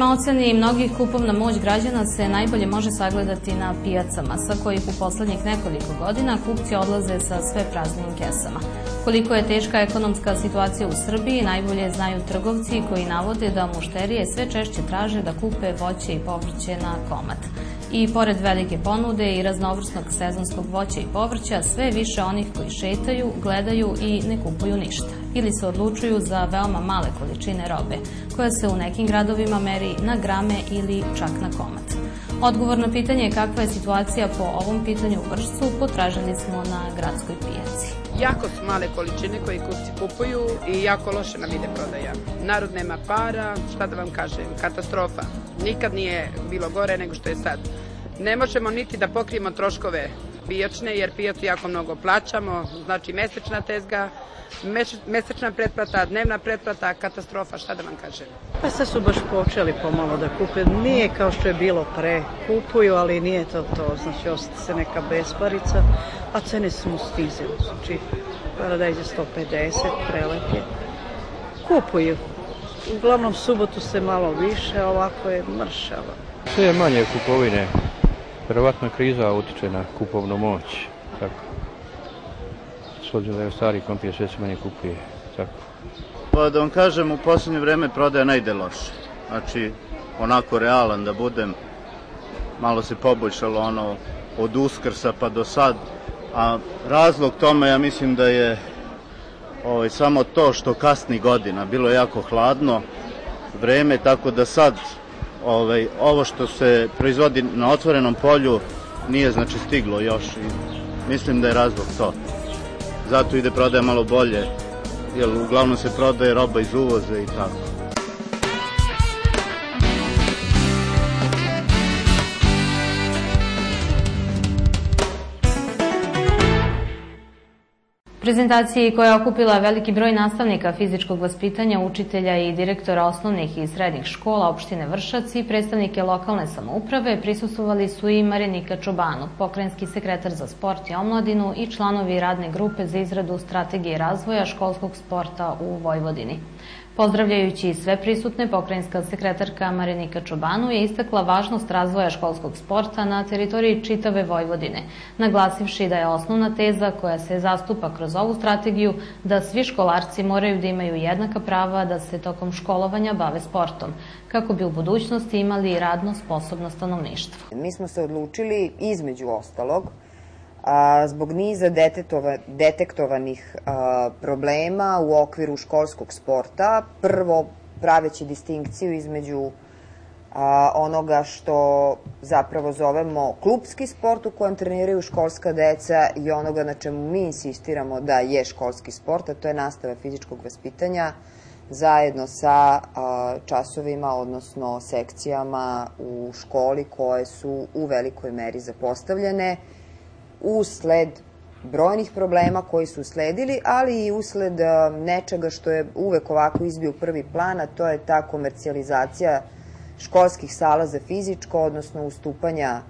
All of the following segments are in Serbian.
Prema oceni mnogih kupovna moć građana se najbolje može sagledati na pijacama, sa kojih u poslednjih nekoliko godina kupci odlaze sa sve praznim kesama. Koliko je teška ekonomska situacija u Srbiji, najbolje znaju trgovci koji navode da mušterije sve češće traže da kupe voće i povrće na komad. I pored velike ponude i raznovrsnog sezonskog voća i povrća, sve više onih koji šetaju, gledaju i ne kupuju ništa. Ili se odlučuju za veoma male količine robe, koja se u nekim gradovima meri na grame ili čak na komad. Odgovor na pitanje kakva je situacija po ovom pitanju u Vršcu potražili smo na gradskoj pijaci. Jako su male količine koje kupci kupuju i jako loše nam ide prodaja. Narod nema para, šta da vam kažem, katastrofa. Nikad nije bilo gore nego što je sad. Ne možemo niti da pokrijemo troškove pijačne, jer pijacu jako mnogo plaćamo, znači mesečna tezga, mesečna pretplata, dnevna pretplata, katastrofa, šta da vam kažem. Pa sad su baš počeli pomalo da kupe. Nije kao što je bilo pre. Kupuju, ali nije to to. Znači, ostati se neka besparica, a cene su mu stizile. Znači, paradajz je 150, prelep je. Kupuju. Uglavnom, subotu se malo više, ovako je mršava. Sve je manje kupovine. Verovatno kriza utiče na kupovnu moć. Tako. S obzirom da je stari kompije sve se manje kupuje. Tako. Pa da vam kažem, u poslednje vreme prodaja ne ide loše. Znači, onako realan da budem, malo se poboljšalo ono od uskrsa pa do sad, a razlog tome ja mislim da je ovaj, samo to što kasni godina, bilo je jako hladno vreme, tako da sad ovaj, ovo što se proizvodi na otvorenom polju nije znači stiglo još i mislim da je razlog to. Zato ide prodaja malo bolje, jer uglavnom se prodaje roba iz uvoza i tako. Prezentaciji koja je okupila veliki broj nastavnika fizičkog vaspitanja, učitelja i direktora osnovnih i srednjih škola opštine Vršac i predstavnike lokalne samouprave prisustovali su i Marinika Čobanu, pokrenjski sekretar za sport i omladinu i članovi radne grupe za izradu strategije razvoja školskog sporta u Vojvodini. Pozdravljajući sve prisutne, pokrajinska sekretarka Marinika Čobanu je istakla važnost razvoja školskog sporta na teritoriji čitave Vojvodine, naglasivši da je osnovna teza koja se zastupa kroz ovu strategiju da svi školarci moraju da imaju jednaka prava da se tokom školovanja bave sportom, kako bi u budućnosti imali radno sposobno stanovništvo. Mi smo se odlučili između ostalog a, zbog niza detetova, detektovanih a, problema u okviru školskog sporta. Prvo, praveći distinkciju između a, onoga što zapravo zovemo klubski sport u kojem treniraju školska deca i onoga na čemu mi insistiramo da je školski sport, a to je nastava fizičkog vaspitanja zajedno sa a, časovima, odnosno sekcijama u školi koje su u velikoj meri zapostavljene usled brojnih problema koji su sledili, ali i usled e, nečega što je uvek ovako izbio prvi plan, a to je ta komercijalizacija školskih sala za fizičko, odnosno ustupanja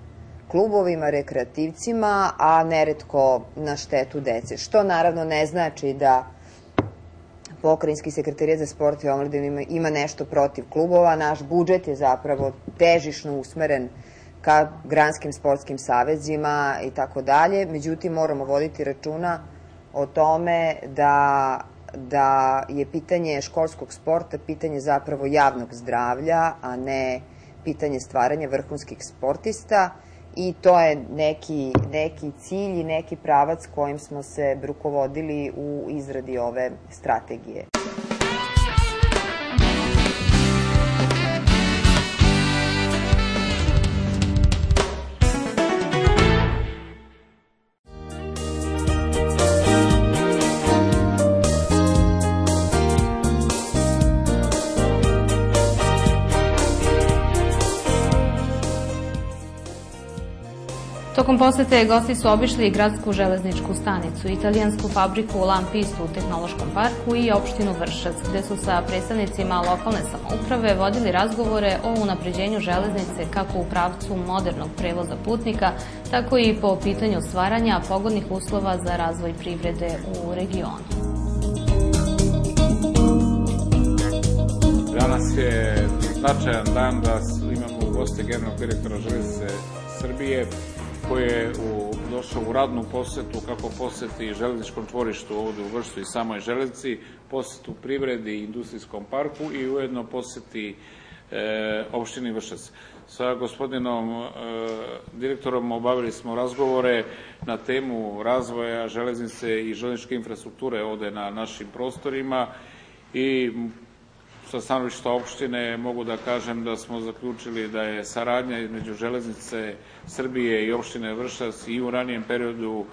klubovima, rekreativcima, a neretko na štetu dece. Što naravno ne znači da pokrajinski sekretarijat za sport i omladinu ima, nešto protiv klubova. Naš budžet je zapravo težišno usmeren ka granskim sportskim savezima i tako dalje. Međutim, moramo voditi računa o tome da, da je pitanje školskog sporta pitanje zapravo javnog zdravlja, a ne pitanje stvaranja vrhunskih sportista i to je neki, neki cilj i neki pravac kojim smo se rukovodili u izradi ove strategije. Tokom posete gosti su obišli gradsku železničku stanicu, italijansku fabriku Lampistu u Tehnološkom parku i opštinu Vršac, gde su sa predstavnicima lokalne samouprave vodili razgovore o unapređenju železnice kako u pravcu modernog prevoza putnika, tako i po pitanju stvaranja pogodnih uslova za razvoj privrede u regionu. Danas je značajan dan da imamo goste generalnog direktora Železnice Srbije koji je u, došao u radnu posetu kako poseti železničkom tvorištu ovde u Vrštu i samoj železnici, posetu privredi i industrijskom parku i ujedno poseti e, opštini Vršac. Sa gospodinom e, direktorom obavili smo razgovore na temu razvoja železnice i železničke infrastrukture ovde na našim prostorima i sa stanovišta opštine mogu da kažem da smo zaključili da je saradnja između železnice Srbije i opštine Vršac i u ranijem periodu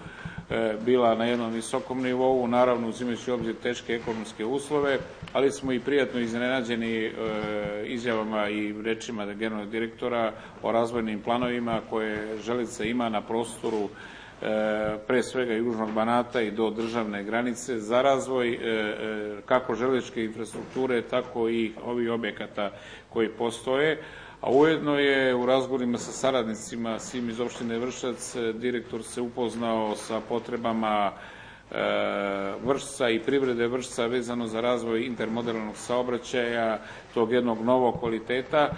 e, bila na jednom visokom nivou, naravno uzimajući obzir teške ekonomske uslove, ali smo i prijatno iznenađeni e, izjavama i rečima generalnog direktora o razvojnim planovima koje železnica ima na prostoru pre svega južnog Banata i do državne granice za razvoj e, e, kako železničke infrastrukture, tako i ovih objekata koji postoje. A ujedno je u razgovorima sa saradnicima svim iz opštine Vršac direktor se upoznao sa potrebama Vršca i privrede Vršca vezano za razvoj intermodalnog saobraćaja, tog jednog novog kvaliteta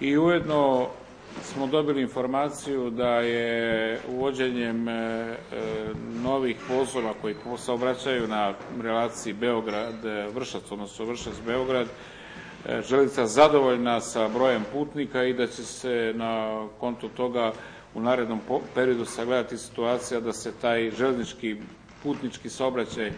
i ujedno smo dobili informaciju da je uvođenjem e, e, novih vozova koji saobraćaju na relaciji Beograd-Vršac, odnosno Vršac-Beograd, e, želica zadovoljna sa brojem putnika i da će se na kontu toga u narednom periodu sagledati situacija da se taj železnički putnički saobraćaj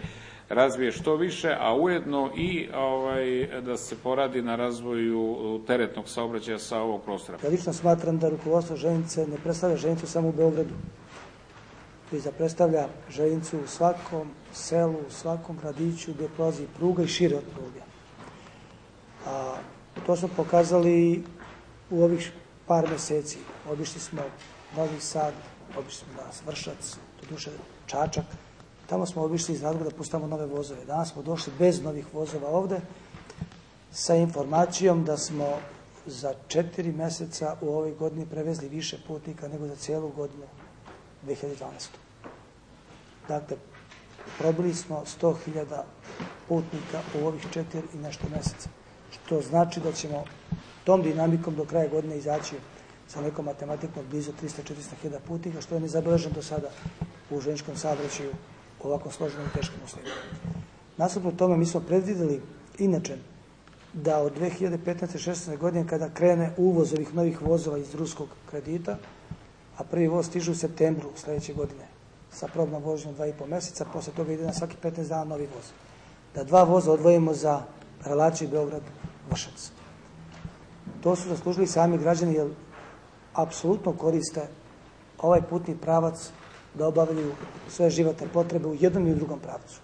razvije što više, a ujedno i ovaj, da se poradi na razvoju teretnog saobraćaja sa ovog prostora. Ja lično smatram da rukovodstvo željenice ne predstavlja željenicu samo u Beogradu, već da predstavlja željenicu u svakom selu, u svakom gradiću gde prolazi pruga i šire od pruge. A, to smo pokazali u ovih par meseci. Obišli smo Novi Sad, obišli smo danas Vršac, to duše Čačak, Tamo smo obišli iz razloga da pustamo nove vozove. Danas smo došli bez novih vozova ovde sa informacijom da smo za četiri meseca u ovoj godini prevezli više putnika nego za cijelu godinu 2012. Dakle, probili smo 100.000 putnika u ovih četiri i nešto meseca, što znači da ćemo tom dinamikom do kraja godine izaći sa nekom matematikom blizu 300-400.000 putnika, što je nezabeleženo do sada u ženičkom saobraćaju ovako složenim i teškim uslovima. Nasuprot tome mi smo predvideli inače da od 2015. 16. godine kada krene uvoz ovih novih vozova iz ruskog kredita, a prvi voz stiže u septembru sledeće godine sa probnom vožnjom dva i po meseca, posle toga ide na svaki 15 dana novi voz. Da dva voza odvojimo za relaciju Beograd-Vršac. To su zaslužili sami građani jer apsolutno koriste ovaj putni pravac da obavljaju sve životne potrebe u jednom i u drugom pravcu.